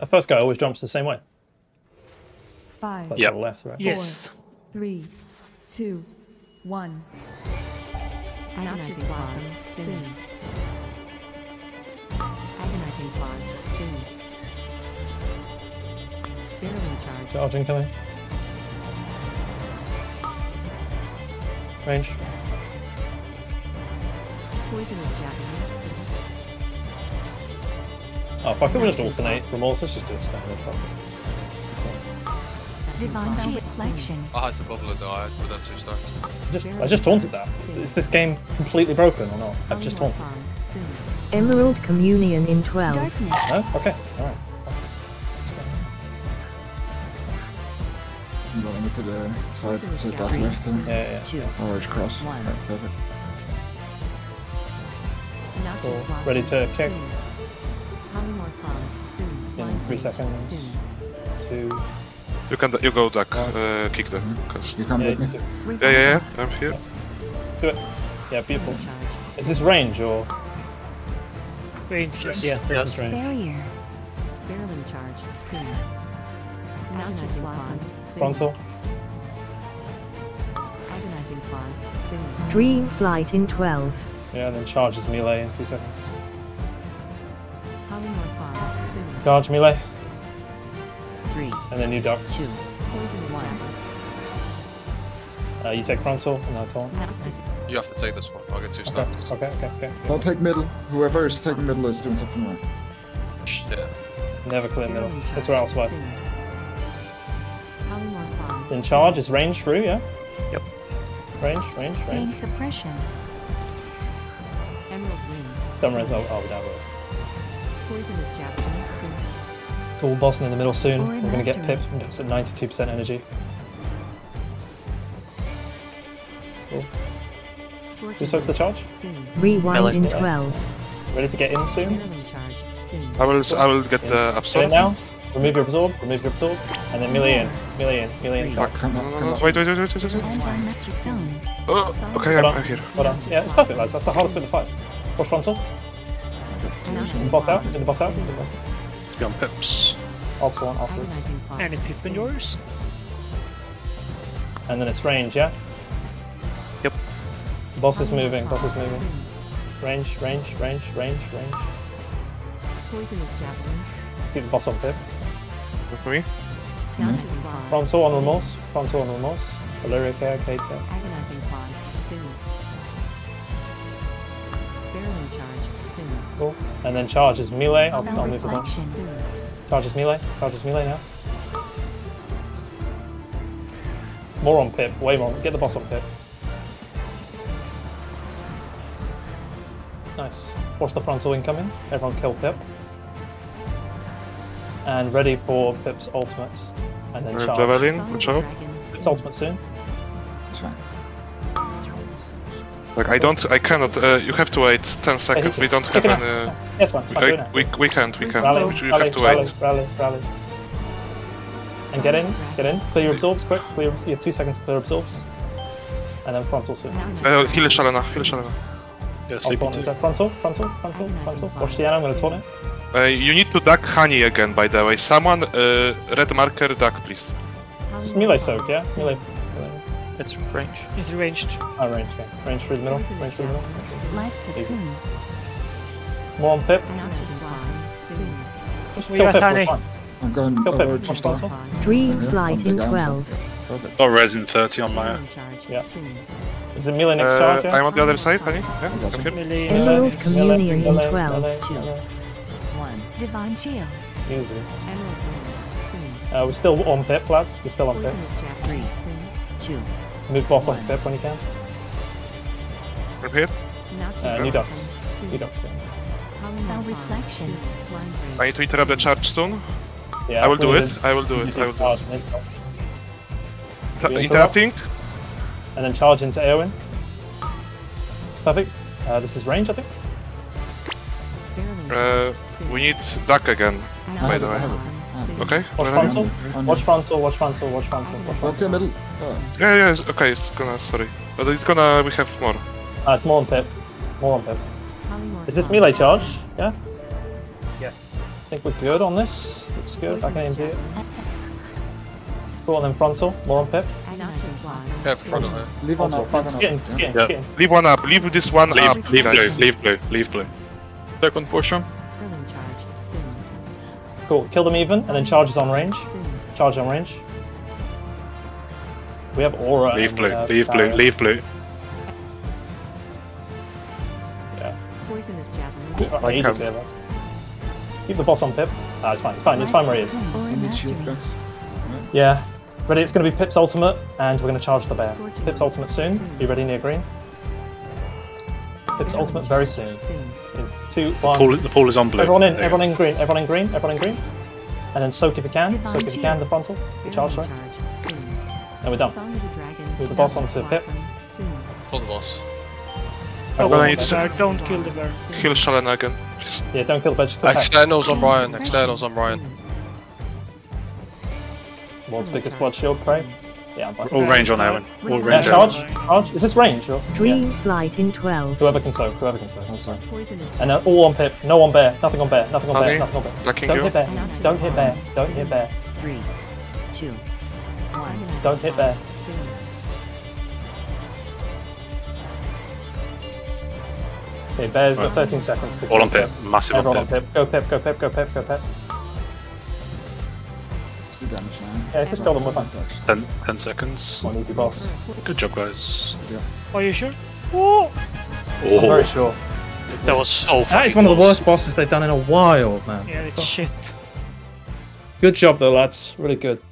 A first guy always jumps the same way. Five, Like Yep. to the left, right? Yes. three, two, one. Agonizing claws. Soon. Agonizing claws. Soon. Barreling charge. Charging coming. Range. Poisonous javelin. Oh, fuck it, we'll just alternate. Remorse, let's just do it standard. Fuck it. Divine Divine reflection. I had to bubble it though, I with that two stars. Just, I just taunted that. Is this game completely broken or not? I've just taunted. Emerald Communion in 12. Darkness. No? Okay, alright. I'm going into the side, Poisonous so that left and Yeah, yeah, Two. yeah. orange cross. One. Right, perfect. Cool. Ready to kick? In three seconds. Two. You can you go duck, uh, kick the cast. You come Yeah, with me. Yeah, yeah, yeah. I'm here. do it. Yeah, beautiful. Is this range or? Range. Yeah, this is range. Barrier. Barreling charge. Soon. Agonizing claws. Soon. Frontal. Agonizing claws. Soon. Dream Flight in 12. Yeah, and then charges melee in two seconds. Polymorph bomb. Soon. Charge melee, Three. and then you ducks. Two. Poisonous One. Uh, you take frontal, and I taunt. Noxious. You have to take this one. I'll get two Okay, stars. okay, okay, okay. I'll take middle. Whoever is taking middle is doing something wrong. Yeah. Never clear middle. That's where I'll charge. survive. Soon. Polymorph bomb. Then charge is range through, yeah? Yep. Range, range, range. Pain suppression. Emerald winds. Don't Soon. raise, down raise. Poisonous javelin. Cool, bossing in the middle soon. We're gonna get mastery. pipped. Pips at 92% energy. Cool. Scorching Who soaks the charge? Rewind in 12. Ready to get in soon? Barreling charge. Soon. I will I will get the Get in absorb. now. Remove your absorb, remove your absorb, and then melee in, melee in, melee in. Fuck. Come No, on, no, come no, on. wait, wait, wait, wait, wait, wait. Anti-magic zone. Oh, okay, I'm, Hold I'm on, here. hold on. Yeah, it's perfect, lads. That's the hardest bit to fight. Watch frontal. Noxious The boss out, blossom. get the boss out, Soon. the boss out. Gun pips. Alt one afterwards. Agonizing claws. Any pip in yours? And then it's range, yeah? Yep. Boss is moving, boss is moving. Range, range, range, range, range. Poisonous javelin. Keep the boss on pip. With me? Noxious mm-hmm. blossom. Frontal on remorse, frontal on remorse. Illyria care, Cade care. Agonizing claws. Soon. Charge. Cool. And then charge is melee. I'll, I'll move the boss. reflection. Soon. Charge is melee, charge is melee now. More on pip, way more. Get the boss on pip. Nice. Watch the frontal incoming. Everyone kill Pip. And ready for Pip's ultimate. And then charge. Javelin, Song of watch the out. Dragon. Pip's ultimate soon. It's fine. Like, I don't, I cannot, uh, you have to wait 10 seconds. We don't have Kick it any. Yes, man. I'll do it I, now. we, we can't, we can't. Rally, We rally, have to rally, wait. rally, rally. And get in, get in. Clear your absorbs quick. Clear, you have two seconds to clear absorbs. And then frontal soon. Uh, heal Shalana, heal Shalana. I'll taunt it. Frontal, frontal, frontal, frontal. Watch the end, I'm gonna taunt it. Uh, you need to duck honey again, by the way. Someone, uh, red marker, duck, please. Just melee soak, yeah? Melee. It's range. It's ranged. Oh, range, okay. Range through the middle. Range through the middle. Easy. More on Pip. Just kill Pip. I'm going kill over Pip. just now. Dream flight in 12. Got res in 30 on my... Yeah. Is it melee next uh, charge? I'm on the other side, honey. Yeah, come here. Melee, Emerald melee, Communion melee, melee, 12, melee, 2. Melee. 1. Divine Shield. Easy. Uh, we're still on Pip, lads. We're still on Pip. Move boss onto Pip when you can. I'm here. Uh, new ducks. New ducks go. Polymorph Spell bomb. reflection. Soon. Blind range. I need to interrupt the charge soon. Yeah, I will do it. I will do it. I will do it. and Tra- Interrupting. And then charge into Aerwynn. Perfect. Uh, this is range, I think. Uh, we need duck again. Noxious by the way. Blossom. Soon. Okay? Watch Ready? frontal. On Watch you. frontal, watch frontal, watch frontal. Watch frontal. Okay, middle. Oh, Yeah, yeah, okay, it's gonna, sorry. But it's gonna, we have more. Ah, it's more on Pip. More on Pip. Is this bomb. melee charge? Yeah? Yes. I think we're good on this. Looks good. Back in AMZ. Cool, and then frontal. More on Pip. Agonizing. Yeah, front of it. Leave on Frontal. up, leave on Skin, up. yeah. skin, Yeah. skin. Leave one up. Leave this one Leave, up. leave blue, leave blue, leave blue. Second portion. Hurling charge. Soon. Cool. Kill them even, and then charges on range. Soon. Charge on range. We have aura. Leave and blue, we have leave blue, leave blue. Yeah. Poisonous javelin. Got ages here, lads. Keep the boss on Pip. Ah, it's fine. It's fine. It's fine where he is. Or I need shield, mastery. guys. Yeah. Ready? It's going to be Pip's ultimate, and we're going to charge the bear. Pip's ultimate soon. Be ready near green. Pip's ultimate very soon. Soon. In two, one. Pool, the pool is on blue. Everyone in, There everyone in green, everyone in green, everyone in green. And then soak if you can, soak if you can, the frontal. You charge, sorry. Hurling charge. Soon. And we're done. Song of the. With the boss Zapdos onto Pip. blossom. Soon. Kill the boss. Everyone I on need don't kill the bear. Soon. Kill Shalana again. Yeah, don't kill the bench. Kill. Externals on Brian. Externals on Brian. World's biggest blood shield, pray. Yeah, I'm. All range on Aaron. All Yeah, range charge, charge. Is this range? Or? Dream Yeah. Flight in 12. Whoever can soak, whoever can soak. Poisonous And then all on Pip, no on bear, nothing on bear, nothing on bear, nothing on bear. Don't you. hit bear, don't hit bear, don't hit bear. Three. Two. One. Agonizing Don't hit blast. Soon. Okay, bear's got 13 seconds. to All on Pip. Massive on Everyone on Pip. Pip. Go Pip, go Pip, go Pip, go Pip. Do damage now. Yeah, just kill them, we're fine. Ten, 10 seconds. One easy boss. Good job, guys. Are you sure? Oh, I'm very Oh, sure. That was so That is one of the worst bosses they've done in a while, man. yeah, it's oh. shit. Good job though, lads. Really good.